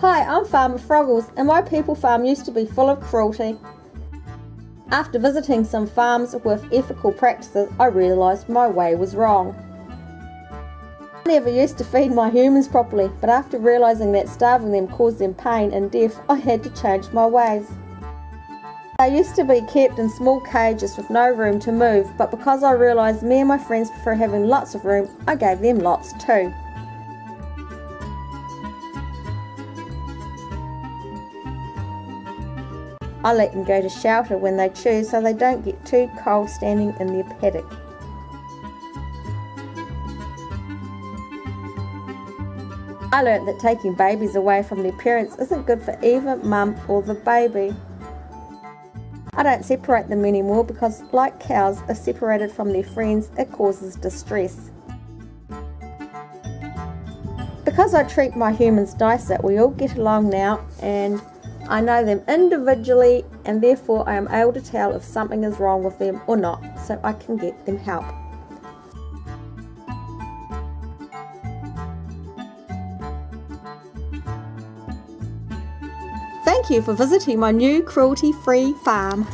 Hi, I'm Farmer Froggles, and my people farm used to be full of cruelty. After visiting some farms with ethical practices, I realised my way was wrong. I never used to feed my humans properly, but after realising that starving them caused them pain and death, I had to change my ways. They used to be kept in small cages with no room to move, but because I realised me and my friends prefer having lots of room, I gave them lots too. I let them go to shelter when they choose so they don't get too cold standing in their paddock. I learnt that taking babies away from their parents isn't good for either mum or the baby. I don't separate them anymore because, like cows are separated from their friends, it causes distress. Because I treat my humans nicer, we all get along now and I know them individually and therefore I am able to tell if something is wrong with them or not so I can get them help. Thank you for visiting my new cruelty free farm.